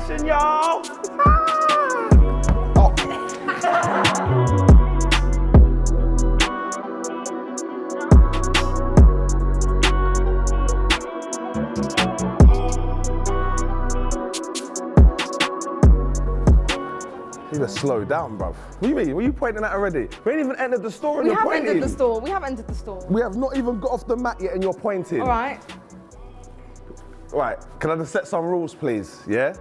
celebration, y'all. Oh. You just slow down, bruv. What do you mean? What are you pointing at already? We ain't even entered the store and We you're We have pointing. entered the store. We have entered the store. We have not even got off the mat yet and you're pointing. All right. Right, can I just set some rules, please? Yeah?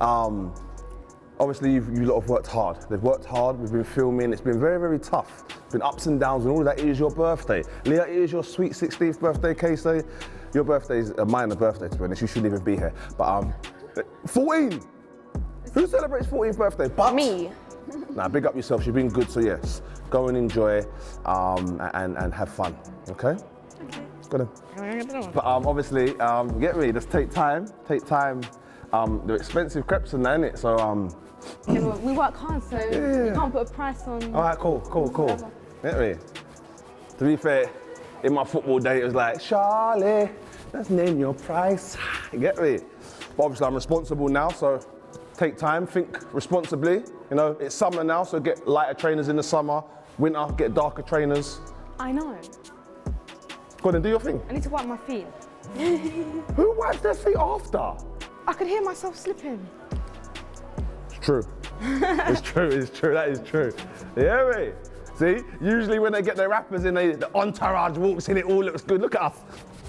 Um, obviously, you've, you lot have worked hard. They've worked hard, we've been filming, it's been very, very tough. It's been ups and downs, and all of that. It is your birthday. Leah, it is your sweet 16th birthday, Kaci. Your birthday is a minor birthday, to be honest. You shouldn't even be here. But, um, 14! Who celebrates 14th birthday? But Me. Now, big up yourself. You've been good, so yes, go and enjoy um, and, and have fun. Okay? Okay. Got. But um, obviously, um, get ready. Just take time. Take time. Um, they're expensive crepes and that, innit? So, um, Yeah, but we work hard, so you can't put a price on. all right, cool, cool, cool. Ready. To be fair, in my football day, it was like, Charlie, let's name your price. Get ready. But obviously, I'm responsible now, so take time, think responsibly. You know, it's summer now, so get lighter trainers in the summer. Winter, get darker trainers. I know. Go on and do your thing. I need to wipe my feet. Who wipes their feet after? I could hear myself slipping. It's true. it's true, it's true, that is true. Yeah, mate. See, usually when they get their rappers in, they, the entourage walks in, it all looks good. Look at us.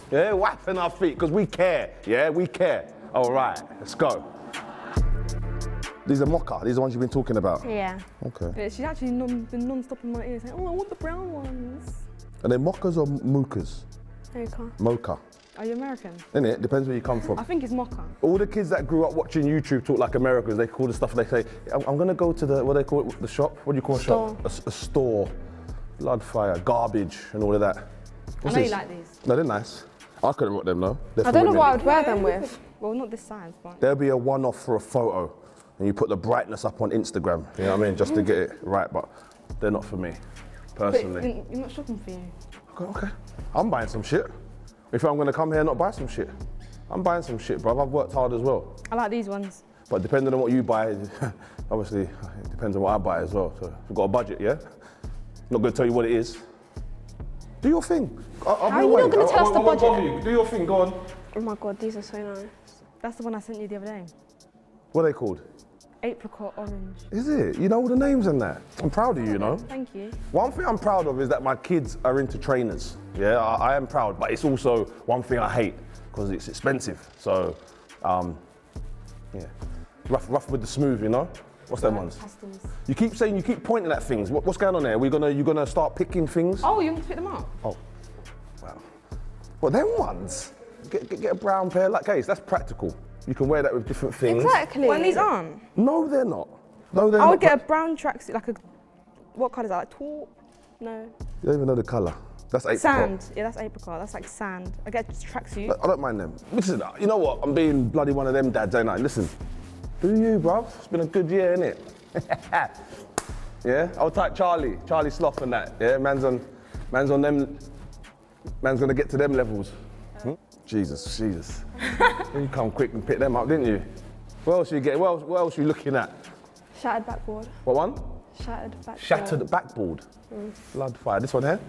Yeah, wiping our feet, because we care. Yeah, we care. All right, let's go. These are mocha. These are the ones you've been talking about. Yeah. Okay. Yeah, she's actually non, been non-stop in my ear saying, oh, I want the brown ones. Are they mochas or mookas? Mocha. Mocha. Are you American? In it depends where you come from. I think it's mocha. All the kids that grew up watching YouTube talk like Americans, they call the stuff they say, I'm, I'm gonna go to the, what do they call it, the shop? What do you call a shop? A store. Blood fire, garbage, and all of that. I What's know this? you like these. No, they're nice. I couldn't rock them though. They're I don't know women. what I would wear them with. Well, not this size, but. There'll be a one-off for a photo, and you put the brightness up on Instagram. You know what I mean? Just to get it right, but they're not for me, personally. you're you're not shopping for you. Okay, okay. I'm buying some shit. If I'm gonna come here and not buy some shit, I'm buying some shit, bro. I've worked hard as well. I like these ones. But depending on what you buy, obviously, it depends on what I buy as well. So we've got a budget, yeah? Not gonna tell you what it is. Do your thing. I- I'll How be are you away. not gonna tell I- us the I won't budget? bother you. Do your thing, go on. Oh my god, these are so nice. That's the one I sent you the other day. What are they called? Apricot orange. Is it? You know all the names and that. I'm proud of you, you know. Thank you. One thing I'm proud of is that my kids are into trainers. Yeah, I, I am proud, but it's also one thing I hate because it's expensive. So, um, yeah, rough, rough with the smooth, you know. What's that ones? Customs. You keep saying you keep pointing at things. What, what's going on there? We're gonna you gonna start picking things? Oh, you want me to pick them up? Oh, wow. Well, them ones. Get, get, get a brown pair like case. That's practical. You can wear that with different things. Exactly. Well, these aren't. No, they're not. No, they're not. I not. would get a brown tracksuit, like a. What colour is that? Like taupe? No. You don't even know the colour. That's apricot. Sand. Yeah, that's apricot. That's like sand. I get a tracksuit. I don't mind them. Listen, you know what? I'm being bloody one of them dads, ain't I? Listen, do you, bruv? It's been a good year, innit? yeah? I'll type Charlie, Charlie Sloth and that. Yeah, man's on, man's on them, man's gonna get to them levels. Hmm? Jesus, Jesus. you come quick and pick them up, didn't you? What else you getting? What else, what else you looking at? Shattered backboard. What one? Shattered backboard. Shattered backboard. Blood fire. This one here?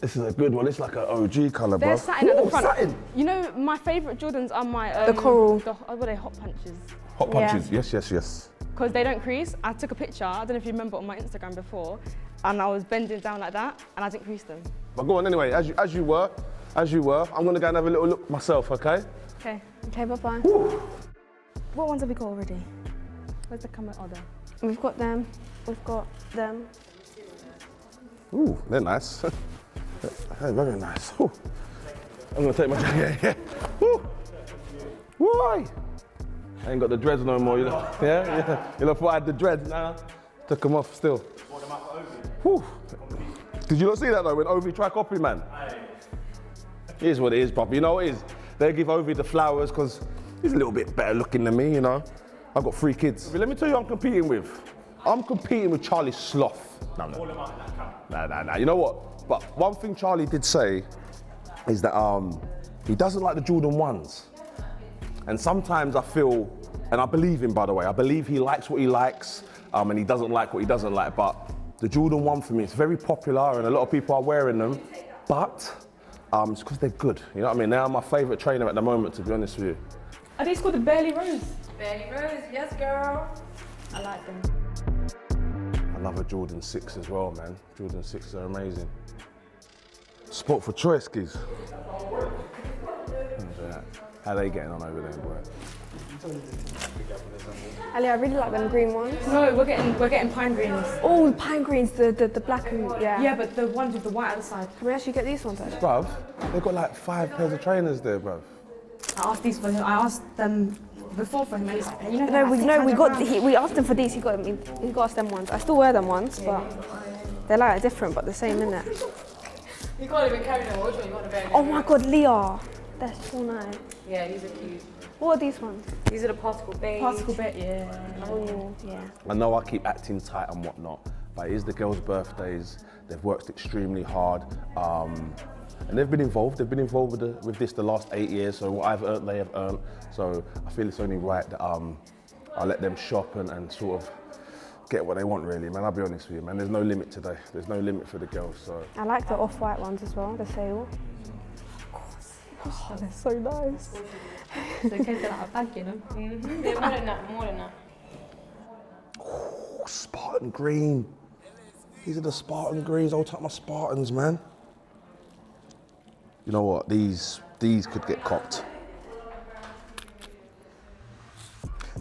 This is a good one. It's like an OG colour, bro. There's satin at the front. satin. You know, my favourite Jordans are my. Um, coral. The, what are they? Hot punches. Hot Yeah. punches. Yes, yes, yes. Because they don't crease. I took a picture, I don't know if you remember on my Instagram before, and I was bending down like that, and I didn't crease them. But go on anyway, as you, as you were, as you were, I'm gonna go and have a little look myself, okay? Okay. Okay, bye bye. What ones have we got already? Where's the camera? There. We've got them. We've got them. Ooh, they're nice. they're very nice. Ooh. I'm gonna take my jacket. Yeah, yeah. Ooh. Why? I ain't got the dreads no more. You know? Yeah, yeah. You know, thought I had the dreads. Nah, took them off still. Whew. Did you not see that though when Ovi tried copy man? Here's what it is, Bob. You know what it is? They give Ovi the flowers because he's a little bit better looking than me, you know. I've got three kids. Let me tell you who I'm competing with. I'm competing with Charlie Sloth. No, no. Nah, nah, nah. You know what? But one thing Charlie did say is that um, he doesn't like the Jordan ones. And sometimes I feel, and I believe him by the way, I believe he likes what he likes um, and he doesn't like what he doesn't like. But the Jordan 1 for me, it's very popular and a lot of people are wearing them. But um, it's because they're good. You know what I mean? They are my favourite trainer at the moment, to be honest with you. Are these called the Barely Rose? Baby Rose, yes, girl. I like them. I love a Jordan 6 as well, man. Jordan 6s are amazing. Sport for choice, kids. How they getting on over there, boy? Ali, I really like them green ones. No, we're getting we're getting pine greens. Oh, the pine greens, the, the, the black and yeah. Yeah, but the ones with the white on the side. Can we actually get these ones? Then? Bruv, they've got like five pairs of trainers there, bruv. I asked these for him. I asked them before for him, and he's like, you know, No, we no, we got he, we asked him for these. He got he, he got us them ones. I still wear them ones, but they're like different, but the same, innit? You can't even carry them. Which one you want to bear? Oh my God, Leah, they're so nice. Yeah, these are cute. What are these ones? These are the particle beige. particle bit, yeah. Oh yeah. I know I keep acting tight and whatnot, but it is the girls' birthdays. They've worked extremely hard. Um, and they've been involved. They've been involved with, the, with this the last eight years. So what I've earned, they have earned. So I feel it's only right that um, I let them shop and, and sort of get what they want, really, man. I'll be honest with you, man. There's no limit today. There's no limit for the girls. So I like the off-white ones as well. The sale. Of course. Oh, they're so nice. So in case they're like a bag, you know. They're more than that, more than that. Oh, Spartan green. These are the Spartan greens. I'll take my Spartans, man. You know what? These these could get copped.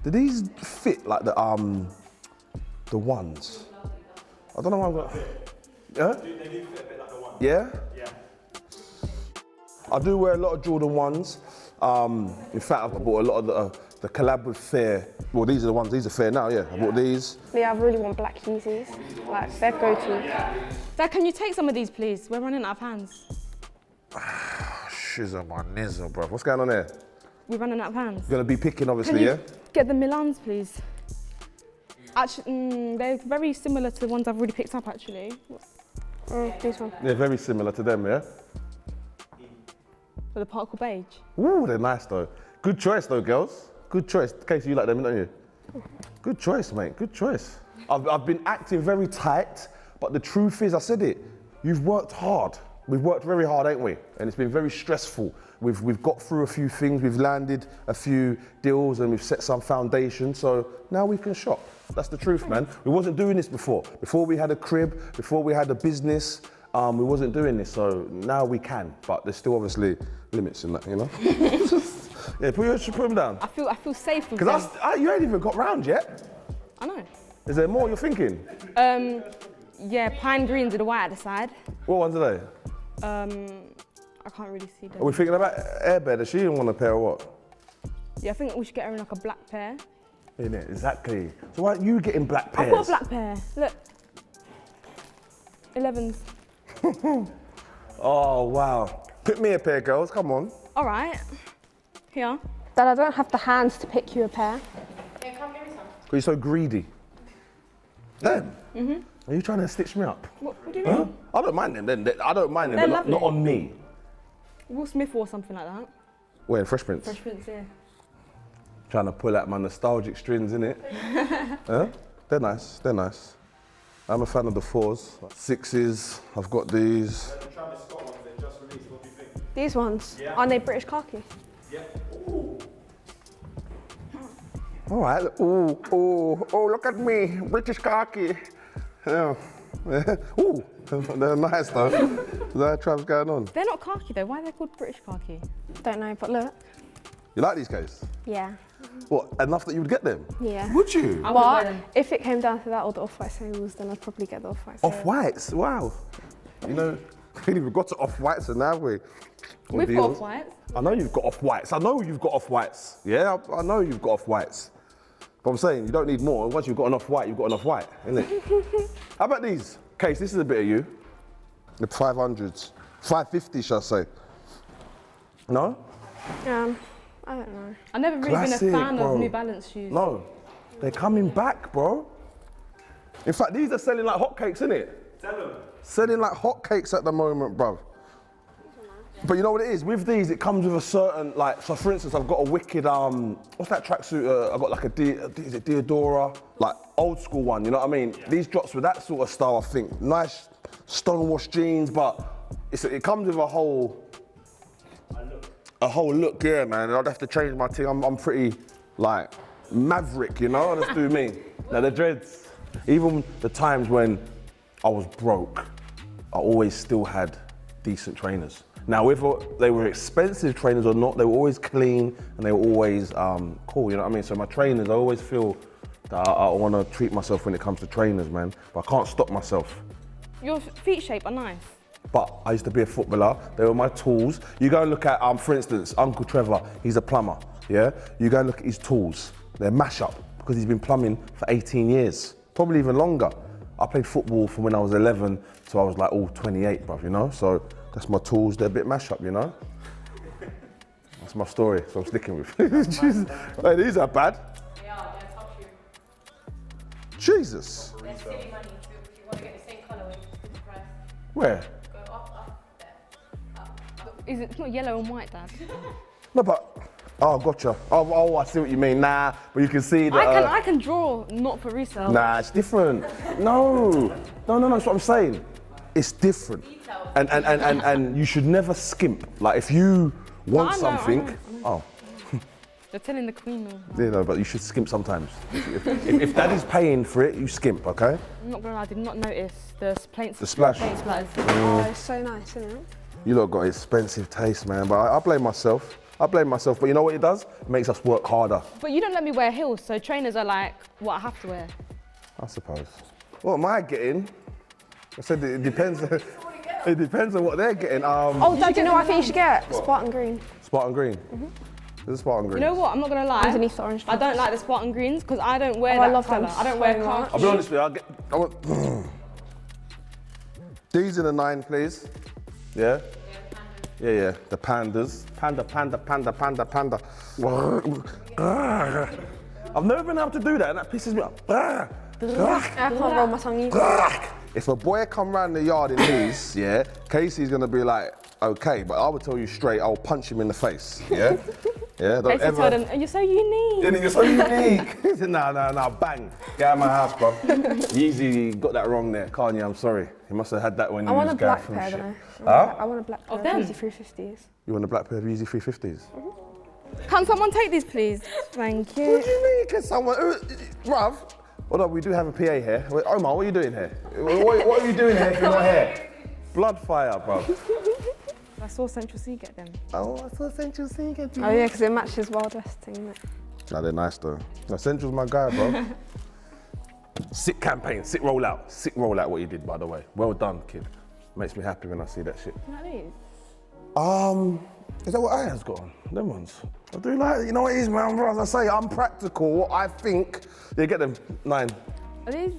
Do these fit like the um the ones? I don't know why I've got. Yeah. They do fit a bit like the ones. Yeah. Yeah. I do wear a lot of Jordan ones. Um, in fact, I've bought a lot of the, uh, the collab with Fair. Well, these are the ones. These are Fair now. Yeah, I bought these. Yeah, I really want black Yeezys. Like they're go-to. Dad, can you take some of these, please? We're running out of hands. Shizzle my nizzle, bro. What's going on there? We're running out of hands. You're gonna be picking, Can obviously, you yeah? get the Milans, please? Actually, mm, they're very similar to the ones I've already picked up, actually. Mm, these ones. They're very similar to them, yeah? For the particle beige. Ooh, they're nice though. Good choice though, girls. Good choice. Kaci, you like them, don't you? Good choice, mate. Good choice. I've, I've been acting very tight, but the truth is, I said it. You've worked hard. We've worked very hard, ain't we? And it's been very stressful. We've, we've got through a few things, we've landed a few deals, and we've set some foundation. So now we can shop. That's the truth, man. We wasn't doing this before. Before we had a crib, before we had a business, um, we wasn't doing this. So now we can, but there's still obviously limits in that, you know? yeah, put, your, put them down. I feel I feel safe with. Because I, you ain't even got round yet. I know. Is there more you're thinking? Um, yeah, pine greens with the white at the side. What ones are they? Um, I can't really see them. Are we thinking about airbed? Does she even want a pair or what? Yeah, I think we should get her in like a black pair. In it, exactly. So why aren't you getting black pairs? I've got a black pair. Look. 11s. Oh wow. Pick me a pair, girls. Come on. All right. Here. Dad, I don't have the hands to pick you a pair. Yeah, come give me some. Because you're so greedy. Them? Mm-hmm. Are you trying to stitch me up? What, what do you Huh? mean? I don't mind them. Then I don't mind them. They're but not, not on me. Will Smith wore something like that. Where in Fresh Prince? Fresh Prince, yeah. Trying to pull out my nostalgic strings, innit? huh? They're nice. They're nice. I'm a fan of the fours, sixes. I've got these. These ones. Aren't they British khaki? All right. Ooh, ooh, oh, look at me, British khaki. Yeah. ooh, they're nice though. Is that Trav's going on? They're not khaki though. Why are they called British khaki? Don't know, but look. You like these guys? Yeah. What, enough that you would get them? Yeah. Would you? I would But them. if it came down to that or the off-white sales, then I'd probably get the off-white sales. Off whites, wow. You know, we even got to off whites and now we. We've got off whites. I know you've got off whites. I know you've got off whites. Yeah, I, I know you've got off whites. But I'm saying you don't need more. Once you've got enough white, you've got enough white, isn't it? How about these? Case, this is a bit of you. The 500s. 550, shall I say? No? Um, I don't know. I've never really Classic, been a fan bro. of New Balance shoes. No. They're coming back, bro. In fact, these are selling like hotcakes, innit? Sell them. Selling like hotcakes at the moment, bro. But you know what it is? With these, it comes with a certain, like, so for instance, I've got a wicked, um, what's that tracksuit? Uh, I've got like a, De- is it Diadora? Like, old school one, you know what I mean? These drops with that sort of style, I think. Nice stonewashed jeans, but it's, it comes with a whole, a whole look, yeah, man. I'd have to change my thing. I'm, I'm pretty, like, maverick, you know? Let's do me. Now, the dreads, even the times when I was broke, I always still had decent trainers. Now, whether they were expensive trainers or not, they were always clean and they were always um, cool, you know what I mean? So my trainers, I always feel that I, I want to treat myself when it comes to trainers, man. But I can't stop myself. Your feet shape are nice. But I used to be a footballer. They were my tools. You go and look at, um, for instance, Uncle Trevor. He's a plumber. Yeah. You go and look at his tools. They're mash up because he's been plumbing for 18 years, probably even longer. I played football from when I was 11 to I was like all 28, bruv. You know. So that's my tools. They're a bit mash up. You know. That's my story. So I'm sticking with. Jesus. Hey, these are bad. They are, they're top shoe. Jesus. They're silly money. So if you want to get the same colour with the price, Where? go up, up, there. Up, up. Is it it's not yellow and white, Dad? No, but. Oh, gotcha. Oh, oh, I see what you mean. Nah, but you can see that. I can uh, I can draw not for resale. Nah, it's different. No, no, no, no. That's what I'm saying. It's different, and and and and, and you should never skimp. Like if you want I know, something, know, oh, They're telling the queen. No. you know, but you should skimp sometimes. If, if, if daddy's paying for it, you skimp, okay? I'm not gonna lie, I did not notice the plain The splash. Plain splatters. Oh, it's so nice, isn't it? You lot got expensive taste, man. But I, I blame myself. I blame myself. But you know what it does? It makes us work harder. But you don't let me wear heels, so trainers are like what I have to wear. I suppose. What am I getting? I said it depends. it depends on what they're getting. Um, Oh, Dad, do you know what I think you should get? Spartan green. Spartan green. There's a Spartan green. You know what? I'm not gonna lie. Underneath the orange I don't like the Spartan greens because I don't wear Oh, I that love them. I don't so wear much. khaki. I'll be honest with you. I'll get. I want, these in a nine, please. Yeah. Yeah, yeah. The pandas. Panda, panda, panda, panda, panda. I've never been able to do that, and that pisses me off. I can't roll my tongue either. If a boy come round the yard in these, yeah, Kaci's gonna be like, okay, but I would tell you straight, I'll punch him in the face. Yeah, yeah. Don't Basically ever. told them, "Oh, you're so unique. Yeah, you're so unique. no, no, no, bang. Get out of my house, bro. Yeezy got that wrong there. Kanye, I'm sorry. He must have had that when I he was a black going pair, from don't shit. I? Huh? I want a black pair Of of them? Yeezy 350s. You want a black pair of Yeezy 350s? Can someone take these, please? Thank you. What you. do you mean? Can someone, uh, bruv? Hold on, we do have a PA here. Wait, Omar, what are you doing here? What, what are you doing here if you're not here? Blood fire, bruv. I saw Central Cee get them. Oh, I saw Central Cee get them. Oh yeah, because it matches Wild West thing. innit? Nah, they're nice though. No, Central's my guy, bro. sick campaign, sick rollout, sick rollout. What you did, by the way. Well done, kid. Makes me happy when I see that shit. What are? Um, is that what Aya's got on? Them ones. I do like, you know what it is, man, bro. As I say, I'm practical. What I think, yeah, get them nine. Are these?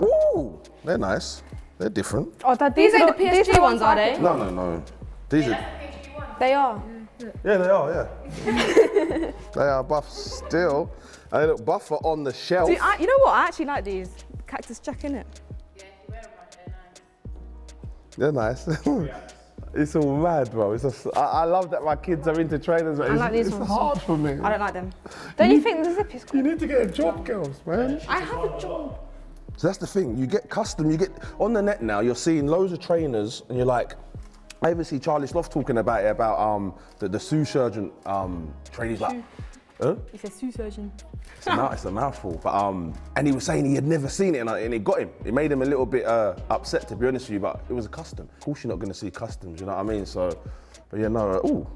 Ooh, they're nice. They're different. Oh, Dad, These these, ain't are the PSG ones, are I they? No, no, no. These are. They are. Yeah, they are. Yeah. they are buff still. And they look buffer on the shelf. Do you, I, you know what? I actually like these. Cactus Jack, innit? Yeah, They're nice. it's all mad, bro. It's just, I, I love that my kids are into trainers, but it's, like these it's ones. hard for me. I don't like them. Don't you think the zip is You need to get a job, girls, man. I have a job. So that's the thing. You get custom. You get on the net now. You're seeing loads of trainers, and you're like, I even see Charlie Sloth talking about it about um the, the Sue surgeon um trainees like, huh? It's a Sue surgeon. It's a, mouth, it's a mouthful. But um, and he was saying he had never seen it, and, and it got him. It made him a little bit uh, upset, to be honest with you. But it was a custom. Of course, you're not going to see customs. You know what I mean? So, but yeah, no. Uh, ooh.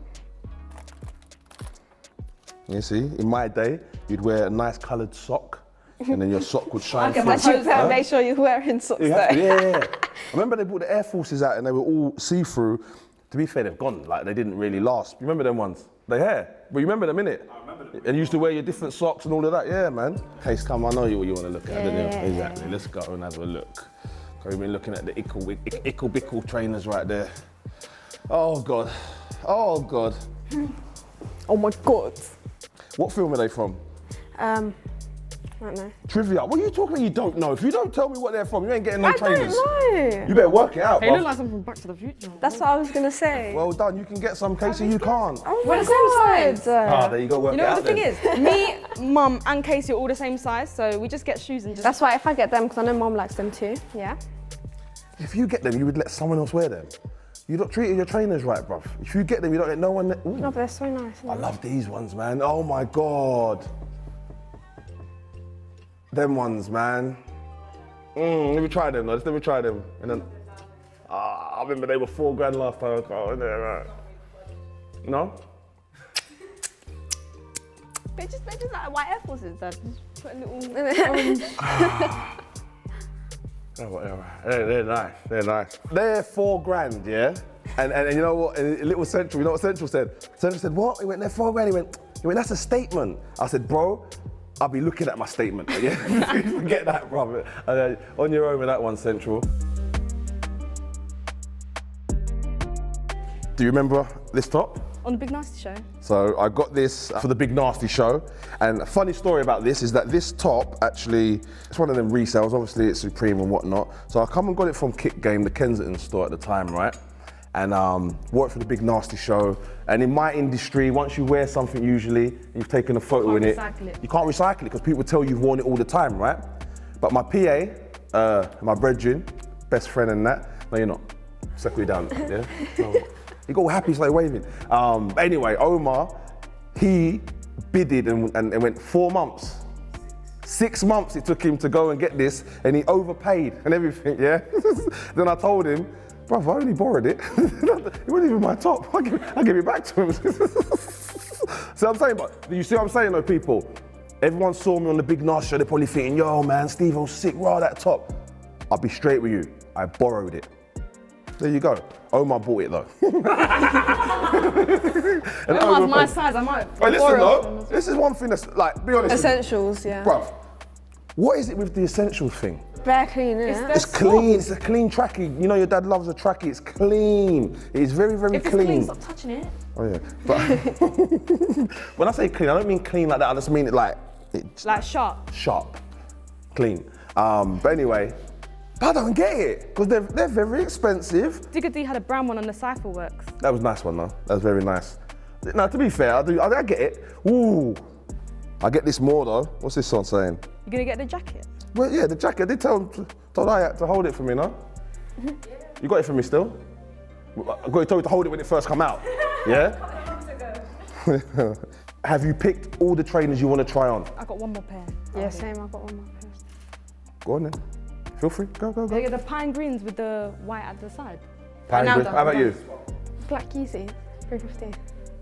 You see, in my day, you'd wear a nice coloured sock, and then your sock would shine through. But you better Huh? make sure you're wearing socks You have to, yeah, yeah, yeah. I remember they brought the Air Forces out and they were all see-through. To be fair, they've gone. Like they didn't really last. You remember them ones? They hair. But you remember them, innit? I remember them. And you used to wear your different socks and all of that. Yeah, man. Case come, I know you what you want to look at, don't you? Yeah. Exactly. Let's go and have a look. We've been looking at the ickle, ickle bickle trainers right there. Oh God. Oh God. Oh my god. What film are they from? Um, I don't know. Trivia. What are you talking about? You don't know. If you don't tell me what they're from, you ain't getting no I don't trainers. know. You better work it out, They look bruv. like something from Back to the Future. That's what I was gonna say. Well done. You can get some, Kaci. You can't. oh We're the same size. Ah, there you go. Work You know it what out the thing then. is? Me, mum, and Kaci are all the same size, so we just get shoes and just. That's why if I get them, because I know mum likes them too. Yeah. If you get them, you would let someone else wear them. You don't treat your trainers right, bruv. If you get them, you don't let no one. Ooh. No, but they're so nice. I love these ones, man. Oh my god. Them ones, man. Mm, let me try them. though. Just let me try them. And then, ah, I remember they were four grand last time. Oh, yeah, right. No? They're just, they're just like white Air Forces, Dad. Just put a little. Oh, whatever. They're, they're nice. They're nice. They're four grand, yeah. And, and, and you know what? And Little Central. You know what Central said? Central said, "What?" He went, "They're four grand." He went, "He went, that's a statement." I said, "Bro, I'll be looking at my statement." Yeah, forget that, brother. Uh, on your own with that one, Central. Do you remember this top? On the Big Narstie Show. So I got this for the Big Narstie show. And a funny story about this is that this top actually, it's one of them resales. Obviously, it's Supreme and whatnot. So I come and got it from Kick Game, the Kensington store at the time, right? And um, worked for the Big Narstie show. And in my industry, once you wear something, usually you've taken a photo in it, it. you can't recycle it because people tell you've worn it all the time, right? But my PA, uh, my brethren, best friend and that, no, you're not. You down, yeah? No. You got all happy, it's like waving. Um, anyway, Omar, he bidded and, and, and went four months. Six months it took him to go and get this, and he overpaid and everything, yeah? then I told him, bruv, I only borrowed it. it wasn't even my top. I give, I give it back to him. so I'm saying, but you see what I'm saying though, people? Everyone saw me on the big Nas show, they're probably thinking, yo man, Stevo's sick, raw that top. I'll be straight with you. I borrowed it. There you go. Omar bought it though. and Omar's my overpaid. size, I might. Hey, listen borrow though, this is one thing that's like, be honest. Essentials, yeah. bruv. What is it with the essential thing? Bare clean, innit? It's clean. It's a clean trackie. You know your dad loves a trackie. It's clean. It's very, very If it's clean. clean, stop touching it. Oh yeah. But when I say clean, I don't mean clean like that. I just mean it like it's Like sharp. sharp, clean. Um, but anyway, I don't get it because they're they're very expensive. Digga D had a brown one on the Cypher Works. That was a nice one though. That was very nice. Now to be fair, I do. I, I get it. Ooh, I get this more though. What's this one saying? You're gonna get the jacket? Well, yeah, the jacket. I did tell told I to hold it for me, no? Mm-hmm. You got it for me still? I got you told you to hold it when it first come out. Yeah. Have you picked all the trainers you want to try on? I got one more pair. Yeah, same. I've got one more pair. Go on then. Feel free. Go, go, They go. get the pine greens with the white at the side. Pine now Green. How about you? Black Yeezy, 350.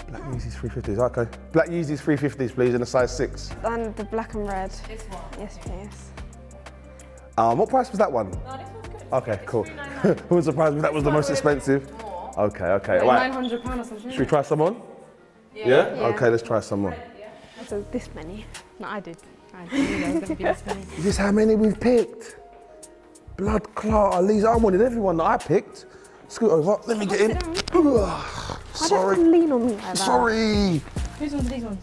Black Yeezys 350s. Okay. Black Yeezys 350s, please, in a size six. And the black and red. This one. Yes, please. Um, what price was that one? No, this one's good. Okay, It's cool. Who was surprised if that was the most expensive? more. Okay, okay. Like Right. 900 pound or something. Should we try some on? Yeah. Yeah? Yeah. Okay, let's try some on. So this many. No, I did. I knew there was this many. Is this how many we've picked? Blood clot, Lisa. I wanted everyone that I picked. Scoot over. Let me get in. Ugh, Why do you have Sorry. to lean on me like that? Sorry. Whose ones are these ones?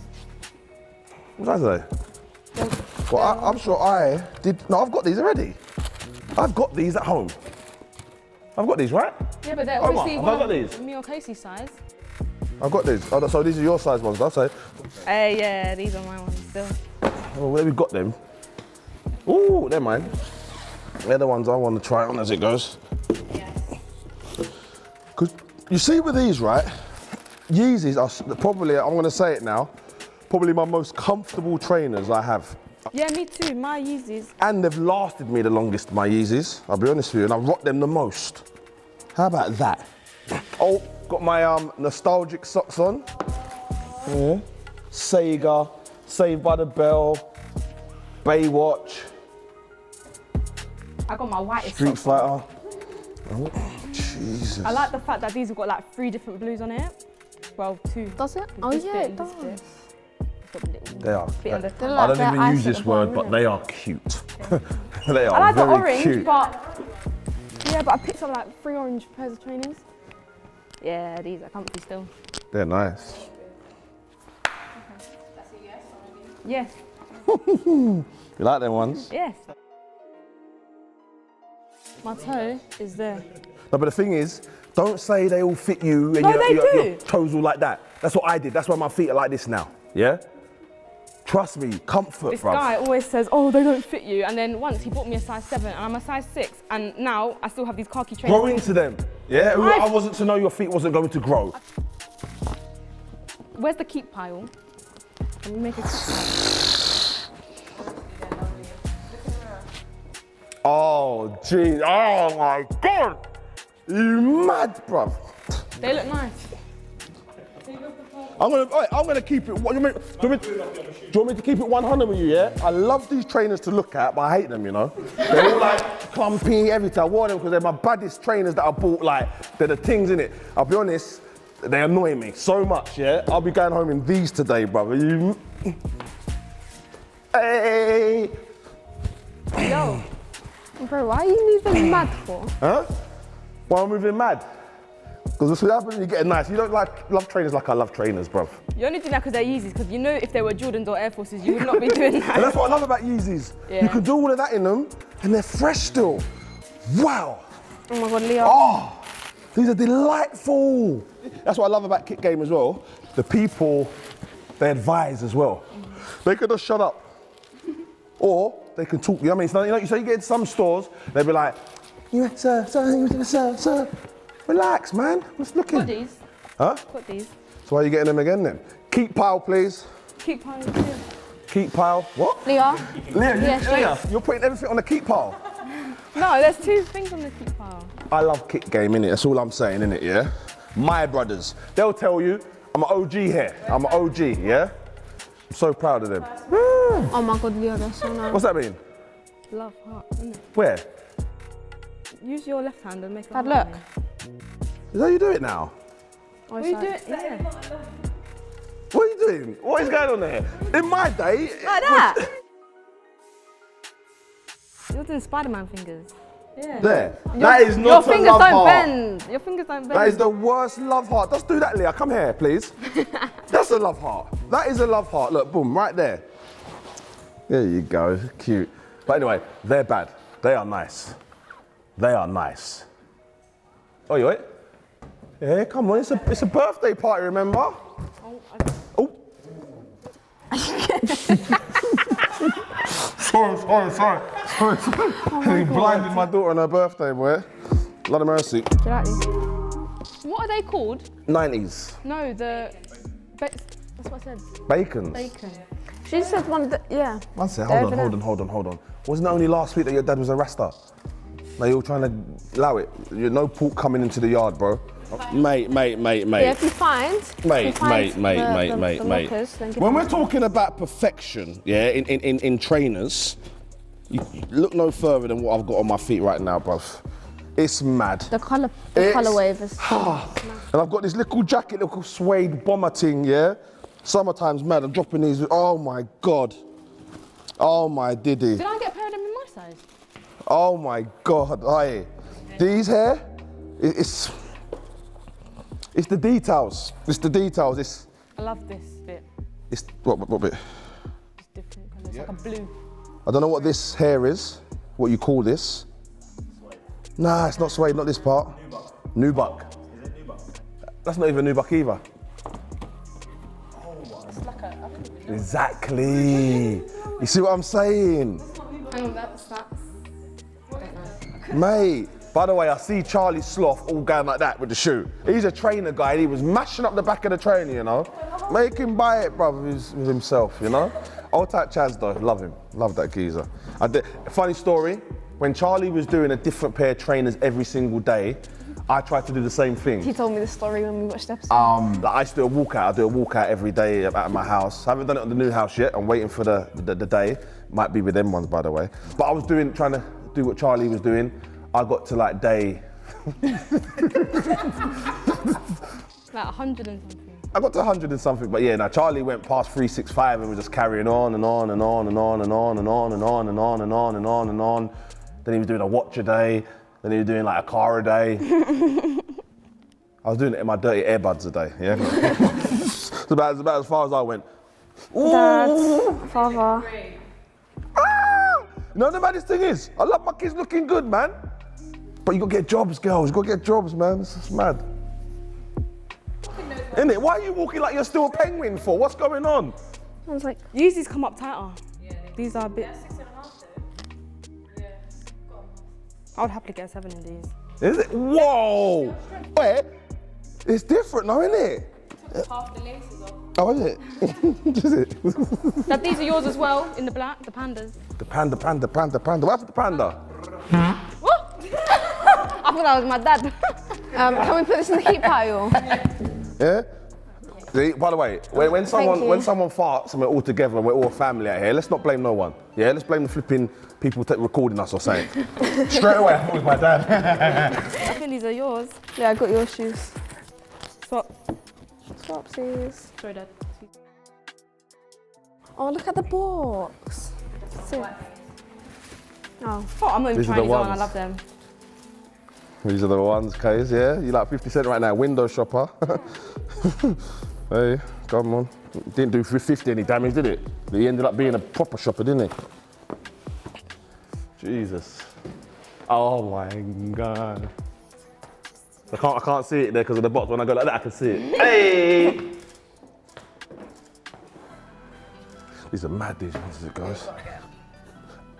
What did I say? Well, I, I'm sure I did. No, I've got these already. I've got these at home. I've got these, right? Yeah, but they're obviously have one of these? me or Kaci's size. I've got these. Oh, so these are your size ones, I'll say. Hey, yeah, these are my ones still. Oh, where we got them? Ooh, they're mine. They're the ones I want to try on as it goes. Because you see with these, right? Yeezys are probably, I'm going to say it now, probably my most comfortable trainers I have. Yeah, me too. My Yeezys. And they've lasted me the longest, my Yeezys. I'll be honest with you, and I rock them the most. How about that? Oh, got my um, nostalgic socks on. Yeah. Sega, Saved by the Bell, Baywatch, I got my white Street socks on. Fighter. Oh, Jesus. I like the fact that these have got like three different blues on it. Well, two. Does it? Oh this yeah, it and this does. bit. Got the little They are. bit on the top. I don't even use this word, but they are cute. they are I like the very orange, cute. but yeah, but I picked up like three orange pairs of trainers. Yeah, these are comfy still. They're nice. That's a yes? Yes. you like them ones? Yes. My toe is there. No, but the thing is, don't say they all fit you and No, your, your toes all like that. That's what I did. That's why my feet are like this now. Yeah? Trust me, comfort, This bruv. guy always says, "Oh, they don't fit you," and then once he bought me a size seven, and I'm a size six, and now I still have these khaki trainers. Grow into them. Yeah? I've- I wasn't to know your feet wasn't going to grow. Where's the keep pile? Can you make a keep pile? Oh, gee. Oh, my God. You mad, bruv. They look nice. I'm gonna, oi, I'm gonna keep it. What, you mean, do, you want me, do you want me to keep it 100 with you? Yeah. I love these trainers to look at, but I hate them. You know, they're all like clumpy. Every time I wore them because they're my baddest trainers that I bought. Like they're the things in it. I'll be honest, they annoy me so much. Yeah. I'll be going home in these today, brother. You. Hey. Yo. Bro, why are you moving mad for? Huh? Why am I moving mad? Because that's what happens when you get nice. You don't like love trainers like I love trainers, bruv. You only do that because they're Yeezys, because you know if they were Jordans or Air Forces, you would not be doing that. And that. that's what I love about Yeezys. Yeah. You can do all of that in them, and they're fresh still. Wow. Oh my god, Leo. Oh, ah, these are delightful. That's what I love about Kick Game as well. The people, they advise as well. Mm-hmm. They could just shut up. Or they can talk. You know what I mean? So, you know, so you get in some stores, they'd be like, you sir, sir, sir, sir. Relax, man. Let's look Got in. these. Huh? Got these. So why are you getting them again then? Keep pile, please. Keep piles. here. Keep pile. What? Leo. Leah, you, Yeah, Leah, you're putting everything on the keep pile. No, there's two things on the keep pile. I love kick game, innit? That's all I'm saying, innit, yeah? My brothers, they'll tell you I'm an OG here. I'm an OG, yeah? I'm so proud of them. Oh my god, Leo, that's so nice. What's that mean? Love heart, isn't? Where? Use your left hand and make a Dad, heart. look. Is that how you do it now? What are you doing? Yeah. What are you doing? What is going on there? In my day, Like that. You're doing Spider-Man fingers. Yeah. there. that is not a fingers love don't heart. bend. Your fingers don't bend. That is the worst love heart. Just do that, Leah. Come here, please. That's a love heart. That is a love heart. Look, boom, right there. There you go. Cute. But anyway, they're bad. They are nice. They are nice. Oh, you wait. Yeah, come on. It's a, it's a birthday party, remember? Oh. sorry, sorry, sorry. sorry, sorry. Oh he blinded my daughter on her birthday, boy. Lot of mercy. Do you like these? What are they called? 90s. No, the. That's what I said. Bacons. Bacon. She said one of the, yeah. One sec, They're hold on, hold on, hold on, hold on. Wasn't it only last week that your dad was a rasta? Now you're trying to allow it. You're no pork coming into the yard, bro. Mate, mate, mate, mate. Yeah, if you find, if you Mate, find mate, mate, the, mate, the, mate, the mate. lockers, When we're talking about perfection, yeah, in, in, in, in trainers, you, you look no further than what I've got on my feet right now, bruv. It's mad. the colour, the It's- colour wave is. And I've got this little jacket, little suede bomber thing, yeah? Summertime's mad. I'm dropping these. Oh my God. Oh my diddy. Did I get a pair of them in my size? Oh my God. Aye. These here, it- it's, it's the details. It's the details. It's, I love this bit. it's, what, what, what bit? It's different colours, like a blue. I don't know what this hair is, what you call this. Suede. Nah, it's not suede, not this part. Nubuck. Is it Nubuck? That's not even Nubuck either. Exactly. You see what I'm saying? Hang on, that's that's. Mate, by the way, I see Charlie Sloth all going like that with the shoe. He's a trainer guy, and he was mashing up the back of the trainer, you know. Make him buy it, bruv, with, himself, you know. Old type Chaz though, love him, love that geezer. I did, funny story, when Charlie was doing a different pair of trainers every single day, I tried to do the same thing. He told me the story when we watched the episode. Um, like, I used to do a walkout. I do a walkout every day out of my house. haven't done it on the new house yet. I'm waiting for the, the, the day. Might be with them ones, by the way. But I was doing, trying to do what Charlie was doing. I got to like day, Like hundred and something. I got to 100 and something. But yeah, now Charlie went past 365 and was just carrying on and on and on and on and on and on and on and on and on and on and on. Then he was doing a watch a day. Then he was doing like a car a day. I was doing it in my dirty earbuds a day. Yeah. it's, about, it's about as far as I went. Dad, father. Great. You know what the maddest thing is? I love my kids looking good, man. But you gotta get jobs, girls. You gotta get jobs, man. It's just mad. Isn't it? Why are you walking like you're still a penguin for? What's going on? I was like, These come up tighter. These are a bit. Six and a half though. Yeah. I would happily get a seven in these. Is it? Whoa! Wait, it's different now, isn't it? Half the laces off. Oh, is it? is it? Now these are yours as well in the black, the pandas. the panda, panda, panda, panda. What happened to panda? Hmm? What? I thought that was my dad. um, can we put this in the heat pile? Yeah. See, by the way, when, when someone you. when someone farts and we're all together and we're all a family out here, let's not blame no one. Yeah, let's blame the flipping people t- recording us or saying. Straight away, I thought it was my dad. I think these are yours. yeah, I got your shoes. Swap. Swapsies. Sorry, dad. Oh, look at the box. Sick. Oh, I'm not even These trying the these on. I love them. These are the ones, K's, yeah? You like 50 cent right now, window shopper. hey, come on. Didn't do 50 any damage, did it? He ended up being a proper shopper, didn't he? Jesus. Oh my God. I can't, I can't see it there because of the box. When I go like that, I can see it. Hey! These are mad, these ones, as it goes.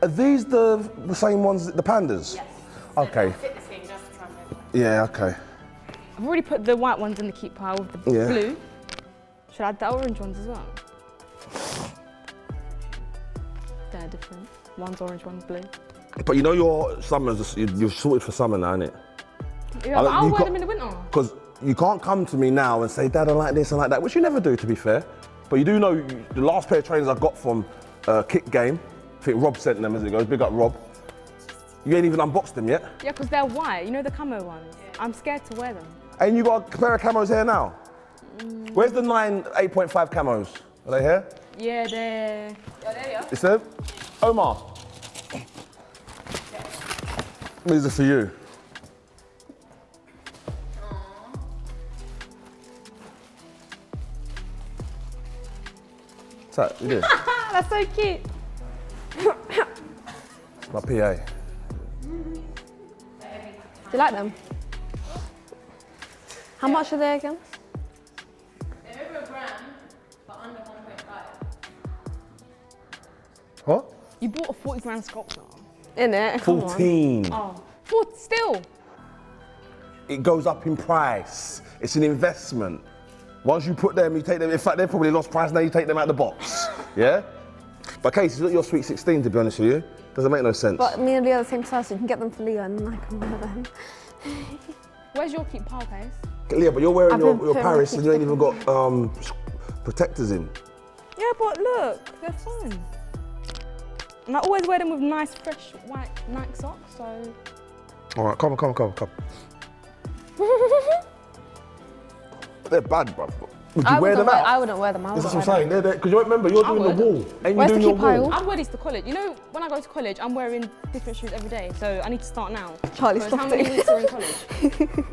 Are these the, the same ones, the pandas? Yes. Okay. Yeah, okay. I've already put the white ones in the keep pile with the Yeah. blue. Should I add the orange ones as well? They're different. One's orange, one's blue. But you know your summers, you- you've sorted for summer now, innit? Yeah, I I'll wear them in the winter. Because you can't come to me now and say, Dad, I like this and like that, which you never do, to be fair. But you do know the last pair of trainers I got from uh, Kick Game, I think Rob sent them as it goes, big up Rob. You ain't even unboxed them yet. Yeah, because they're white. You know the camo ones? I'm scared to wear them. And you got a pair of camos here now. Where's the nine 8.5 camos? Are they here? Yeah, they're. Yeah, there you are. Is there? Omar. These are for you. What's that? You did? Ah, that's so cute. My PA. Do you like them? How much are they again? They're over a gram, but under 1.5. What? You bought a 40 grand sculpture. In it? Come 14. Oh. For, still. It goes up in price. It's an investment. Once you put them, you take them. In fact, they've probably lost price now. You take them out the box. Yeah. But Kaci, it's not your sweet 16 to be honest with you. Doesn't make no sense. But me and Leah are the same size, so you can get them for Leah and then I can wear them. Where's your keep pile case? Leah, but you're wearing I've your, your Paris and you ain't even got um, protectors in. Yeah, but look, they're fun. And I always wear them with nice, fresh, white Nike socks, so. All right, come on, come on, come on, come. on. They're bad, bro. Would you I wear wouldn't them wear, out? I wouldn't wear them. I That's what I'm saying. They're, they're, Because you remember, you're I doing would. the wall. And you're the doing key your pile? wall. I'd wear these to college. You know, when I go to college, I'm wearing different shoes every day, so I need to start now. Charlie, Because how many weeks are in college?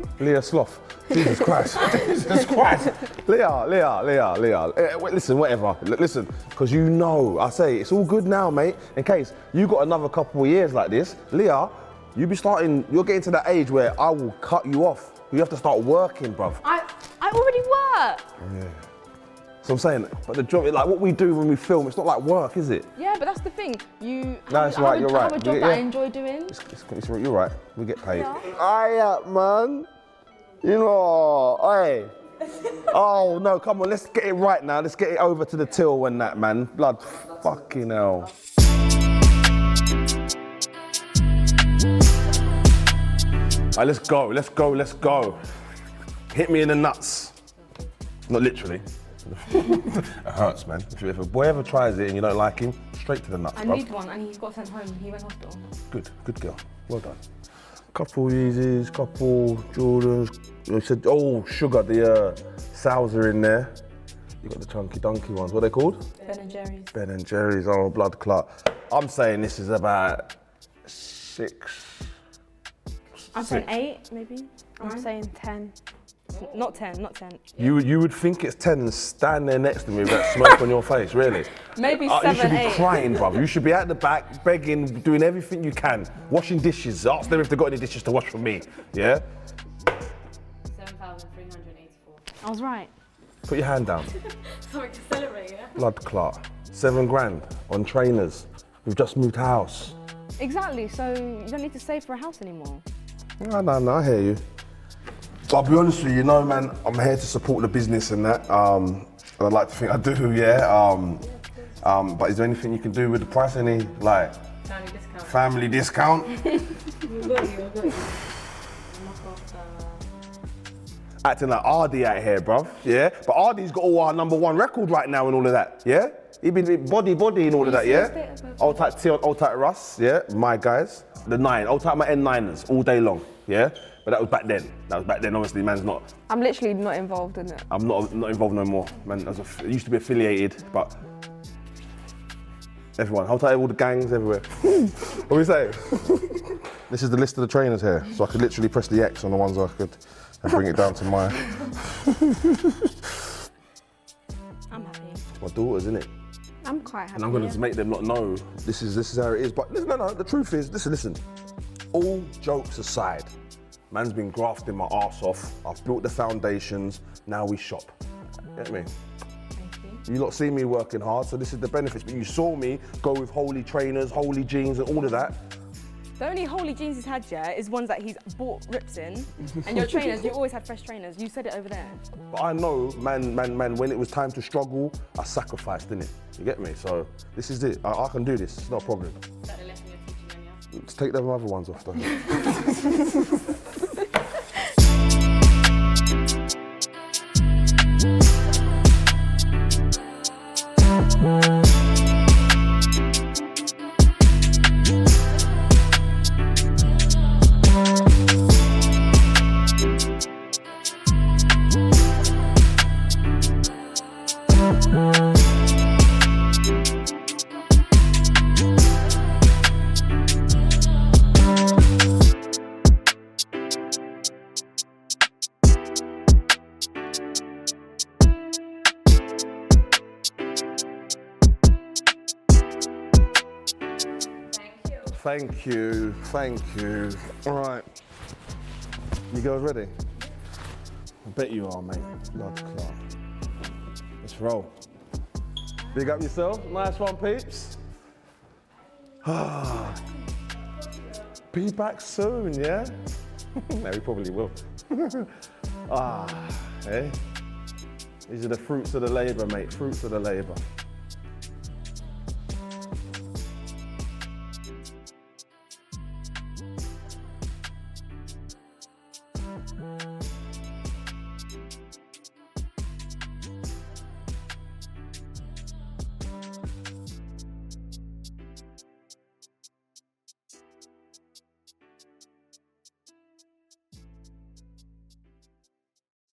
Leah Sloth. Jesus Christ. Jesus Christ. Leah, Leah, Leah, Leah. Eh, wait, listen, whatever. L- listen, because you know, I say, it's all good now, mate. In case you got another couple of years like this, Leah, you be starting, you're getting to that age where I will cut you off. You have to start working, bruv. I, I already work. Yeah. So I'm saying, but the job, like what we do when we film, it's not like work, is it? Yeah, but that's the thing. You. No, I it's have a- right, you're I have right. a job Yeah, that I enjoy doing. It's, it's, it's, you're right. We get paid. Aye, uh, man. You know, hey. oh no, come on, let's get it right now. Let's get it over to the till when that, man. Blood, fucking hell. Alright, let's go. Let's go. Let's go. Hit me in the nuts. Not literally. it hurts, man. If, if a boy ever tries it and you don't like him, straight to the nuts, I bruv. need one, and he got sent home. He went hospital. Good, good girl. Well done. Couple Yeezys, couple Jordans. You said, oh, sugar, the uh, sours are in there. You got the Chunky Dunky ones. What are they called? Ben and Jerry's. Ben and Jerry's. Oh, blood clot. I'm saying this is about six. I'm saying eight, maybe. I'm Nine? saying 10. Not 10, not 10. You would you would think it's ten and stand there next to me with that smirk on your face, really? Maybe Uh, you should be eight. crying, brother. You should be at the back, begging, doing everything you can, washing dishes. Ask them if they've got any dishes to wash for me. Yeah? 7,384. I was right. Put your hand down. Sorry to celebrate, yeah? Blood clot. Seven grand on trainers. We've just moved house. Exactly, so you don't need to save for a house anymore. No, no, no, I hear you. I'll be honest with you, you know, man, I'm here to support the business and that. Um, and I'd like to think I do, yeah. Um, um, but is there anything you can do with the price? Any, like, Family discount. family discount? We've got you, we've got you. Knock off the... acting like Ardy out here, bruv. Yeah? But Ardy's got all our number one record right now and all of that. Yeah? He been body body and all of that, yeah? Old type T on old type Russ, yeah? My guys. The nine, old type my N9ers all day long, yeah? But that was back then. That was back then, obviously, man's not. I'm literally not involved in it. I'm not not involved no more. Man, as a, I used to be affiliated, but everyone, hold tight all the gangs everywhere. what we say? this is the list of the trainers here, so I could literally press the X on the ones I could and bring it down to my I'm happy. my daughters, innit? I'm quite happy. And I'm gonna just make them not know this is this is how it is. But listen, no, no, the truth is, listen, listen. All jokes aside, man's been grafting my ass off. I've built the foundations. Now we shop. Get me? You lot see me working hard, so this is the benefits. But you saw me go with holy trainers, holy jeans, and all of that. The only holy jeans he's had, yet is ones that he's bought rips in. and your trainers, you always had fresh trainers. You said it over there. But I know, man, man, man, when it was time to struggle, I sacrificed, didn't it? You get me? So this is it. I, I can do this. It's not a problem. Is that the lesson you're teaching them, yeah? Let's take them other ones off though. Thank you. Thank you. All right. You guys ready? I bet you are, mate. Blood clot. Let's roll. Big up yourself. Nice one, peeps. Be back soon, yeah? no, we probably will. ah, hey. These are the fruits of the labour, mate. Fruits of the labour.